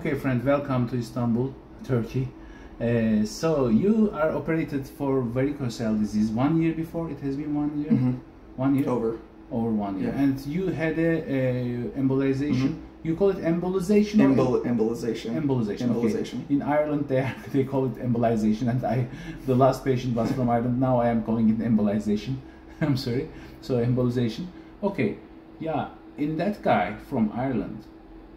Okay, friend, welcome to Istanbul, Turkey. Uh, so you are operated for varicocele disease one year before. It has been one year. Mhm. One year. Over. Over one year. Yeah. And you had a, a embolization. You call it embolization. Embol- embolization. Embolization. Embolization. Okay. In Ireland, they they call it embolization, and I, the last patient was from Ireland. Now I am calling it embolization. I'm sorry. So embolization. Okay. Yeah. In that guy from Ireland,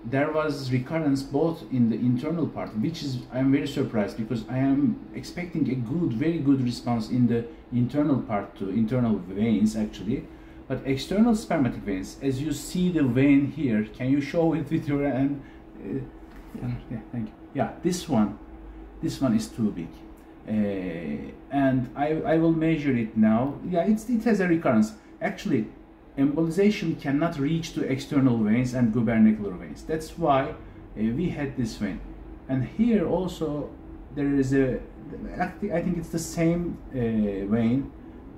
there was recurrence both in the internal part, which is I am very surprised because I am expecting a good, very good response in the internal part to internal veins actually. But external spermatic veins, as you see the vein here, can you show it with your hand? Uh, yeah, yeah, thank you. Yeah, this one, this one is too big, uh, and I, I will measure it now. Yeah, it's, it has a recurrence. Actually, embolization cannot reach to external veins and gubernacular veins. That's why uh, we had this vein, and here also there is a. I think it's the same uh, vein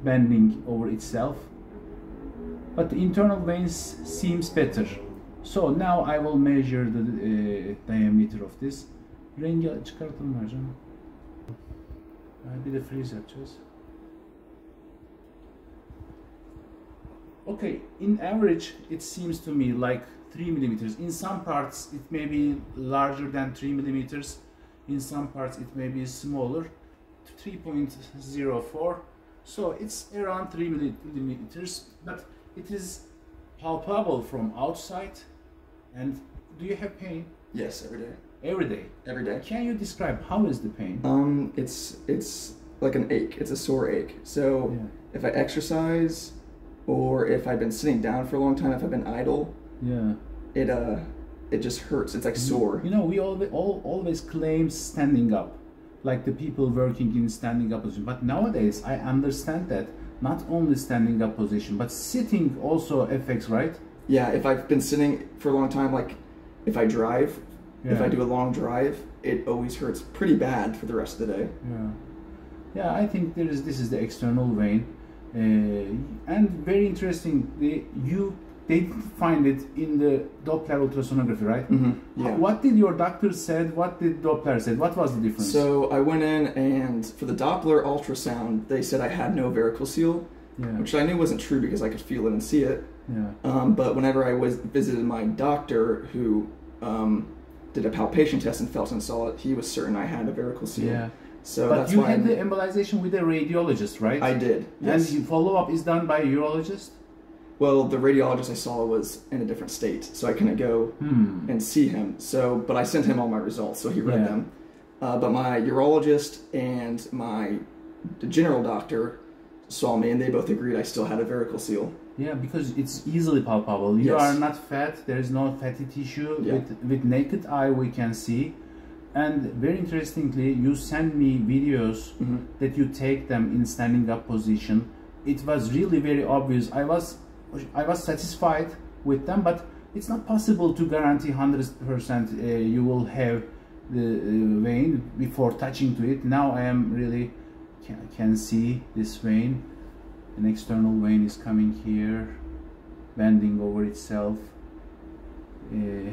bending over itself but the internal veins seems better. So now I will measure the uh, diameter of this. Rengi çıkartalım hocam. Bir de freeze yapacağız. Okay, in average it seems to me like 3 millimeters. In some parts it may be larger than 3 millimeters. In some parts it may be smaller, 3.04. So it's around 3 millimeters, but it is palpable from outside. And do you have pain Yes, every day. every day? Every day. Can you describe how is the pain? Um, it's it's like an ache. It's a sore ache. So Yeah, if I exercise, or if I've been sitting down for a long time, if I've been idle, yeah. it uh, it just hurts. It's like sore. You know, we always, all, always claim standing up, like the people working in standing up position. But nowadays, I understand that not only standing up position, but sitting also affects, right? Yeah, if I've been sitting for a long time, like if I drive, if I do a long drive, it always hurts pretty bad for the rest of the day. Yeah, yeah. I think there is. This is the external vein, uh, and very interesting. They, you they didn't find it in the Doppler ultrasonography, right? Mm-hmm. Yeah. What did your doctor said? What did Doppler said? What was the difference? So I went in and for the Doppler ultrasound, they said I had no varicocele, yeah, which I knew wasn't true because I could feel it and see it. yeah, Um, but whenever I was visited my doctor, who um, did a palpation test and felt and saw it, he was certain I had a varicocele. yeah. So but you had I, the embolization with a radiologist, right? I did. Yes. And follow up is done by a urologist. well, the radiologist I saw was in a different state, so I couldn't go Hmm. and see him. So, but I sent him all my results, so he read Yeah. them. Uh, but my urologist and my general doctor saw me, and they both agreed I still had a varicocele. Yeah, because it's easily palpable. You Yes. are not fat. There is no fatty tissue. Yeah. With with naked eye, we can see. And very interestingly, you send me videos Mhm. that you take them in standing up position. It was really very obvious. I was I was satisfied with them, but it's not possible to guarantee hundred percent uh, you will have the uh, vein before touching to it. Now I am really can, can see this vein. An external vein is coming here, bending over itself. Uh,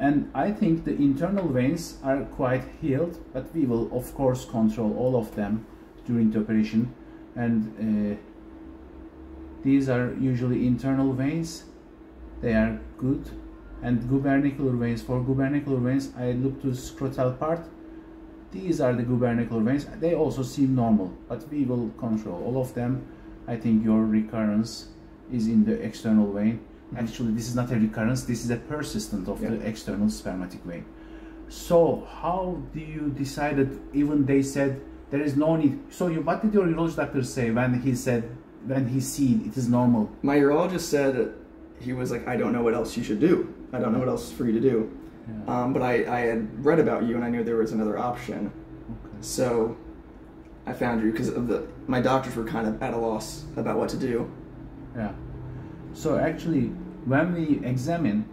and I think the internal veins are quite healed, but we will of course control all of them during the operation. And uh, these are usually internal veins. They are good. And gubernacular veins. For gubernacular veins, I look to the scrotal part. These are the gubernacular veins. They also seem normal, but we will control all of them. I think your recurrence is in the external vein. Actually, this is not a recurrence. This is a persistent of the external spermatic vein. So, how do you decide that Even they said there is no need. So, you, what did your urologist doctor say when he said when he see it is normal? My urologist said he was like, I don't know what else you should do. I don't know what else for you to do. Yeah. Um, but I, I had read about you and I knew there was another option. Okay. So I found you because of the my doctors were kind of at a loss about what to do. Yeah. So actually, when we examine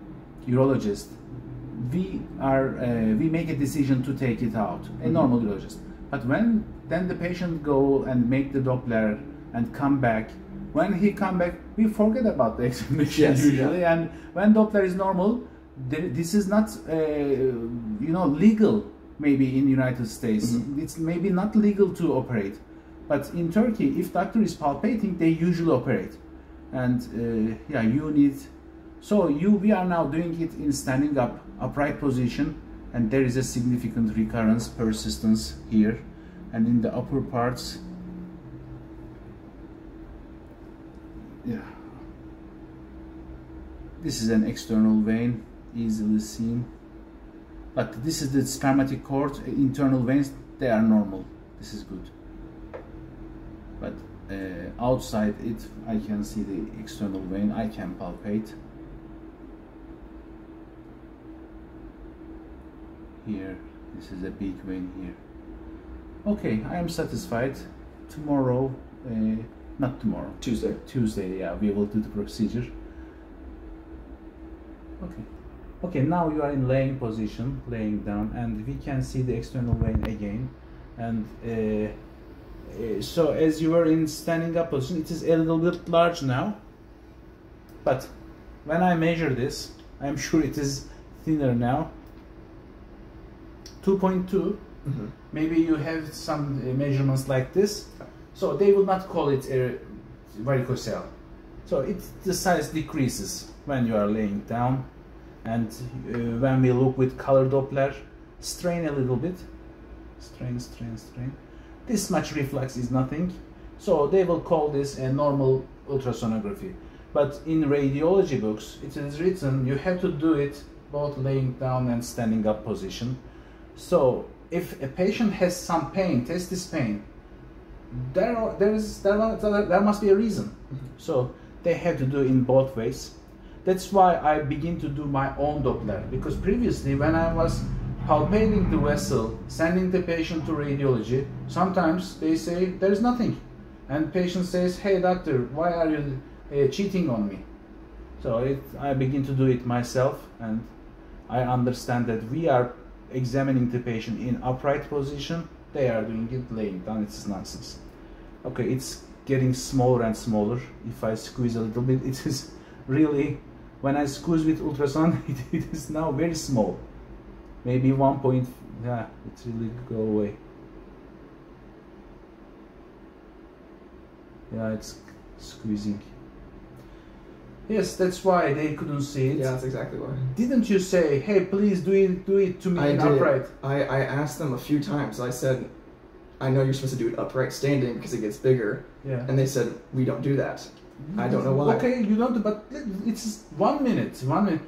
urologist, we are uh, we make a decision to take it out. A Mhm. normal urologist. But when then the patient go and make the Doppler and come back, when he come back, we forget about the examination Yes, usually. And when Doppler is normal, this is not uh, you know legal maybe in United States. Mhm. It's maybe not legal to operate, but in Turkey, if doctor is palpating, they usually operate, and uh, yeah, you need. So you we are now doing it in standing up upright position, and there is a significant recurrence persistence here, and in the upper parts. Yeah. This is an external vein, easily seen. But this is the spermatic cord, internal veins, they are normal. This is good. But uh, outside it, I can see the external vein, I can palpate. Here, this is a big vein here. Okay, I am satisfied. Tomorrow, uh, not tomorrow, Tuesday. Tuesday, yeah, we will do the procedure. Okay. Okay, now you are in laying position, laying down, and we can see the external vein again. And uh, so, as you were in standing up position, it is a little bit large now. But when I measure this, I'm sure it is thinner now. 2.2 Mm-hmm. maybe you have some uh, measurements like this so they will not call it a varicocele so it the size decreases when you are laying down and uh, when we look with color doppler strain a little bit strain strain strain this much reflux is nothing so they will call this a normal ultrasonography but in radiology books it is written you have to do it both laying down and standing up position so if a patient has some pain, testis pain, there are, there is there, are, there must be a reason. Mm-hmm. So they have to do in both ways. That's why I begin to do my own Doppler because previously when I was palpating the vessel, sending the patient to radiology, sometimes they say there is nothing, and patient says, "Hey doctor, why are you uh, cheating on me?" So it, I begin to do it myself, and I understand that we are examining the patient in upright position, they are doing it laying down. It's nonsense. Okay, it's getting smaller and smaller. If I squeeze a little bit, it is really, when I squeeze with ultrasound, it, it is now very small. Maybe one point, yeah, it really go away. Yeah, it's squeezing. Yes, that's why they couldn't see it. Yeah, that's exactly why. Didn't you say, "Hey, please do it, do it to me I did. upright"? I, I asked them a few times. I said, I know you're supposed to do it upright standing because it gets bigger. Yeah. And they said, we don't do that. I don't know why. Okay, you don't. But it's one minute. One minute.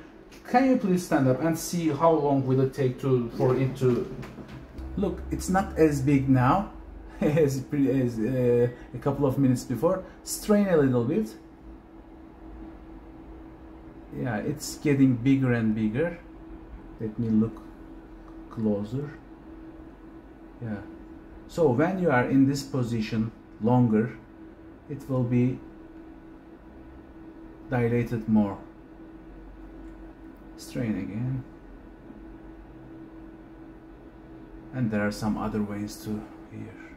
Can you please stand up and see how long will it take to for it to? Look, it's not as big now as, as uh, a couple of minutes before. Strain a little bit. Yeah, it's getting bigger and bigger. Let me look closer. Yeah. So when you are in this position longer, it will be dilated more. Strain again. And there are some other veins too here.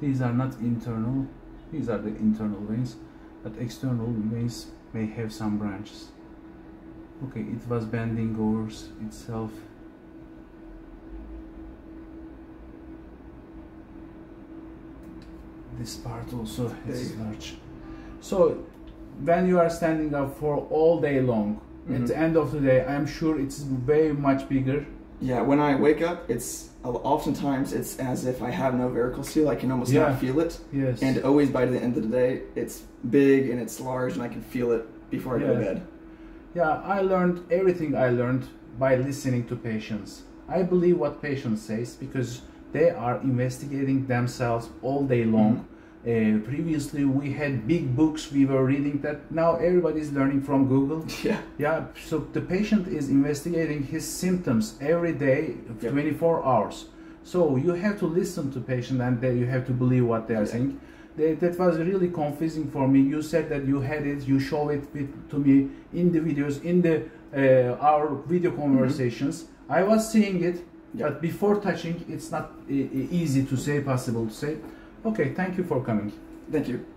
These are not internal, these are the internal veins, but external veins may have some branches. Okay, it was bending over itself. This part also is large. So when you are standing up for all day long, at Mhm. the end of the day, I'm sure it's very much bigger. Yeah, when I wake up, it's oftentimes it's as if I have no varicocele. I can almost Yeah. not feel it. Yes. And always by the end of the day, it's big and it's large, and I can feel it before I go to bed. Yeah, I learned everything I learned by listening to patients. I believe what patients says because they are investigating themselves all day long. Uh, previously, we had big books we were reading that now everybody is learning from Google. Yeah. Yeah, so the patient is investigating his symptoms every day, Yep. 24 hours. So you have to listen to patient and then you have to believe what they are Yeah. saying. That, that was really confusing for me. You said that you had it, you show it with, to me in the videos, in the uh, our video conversations. I was seeing it, Yep. but before touching, it's not e- e- easy to say, possible to say. Okay, thank you for coming. Thank you.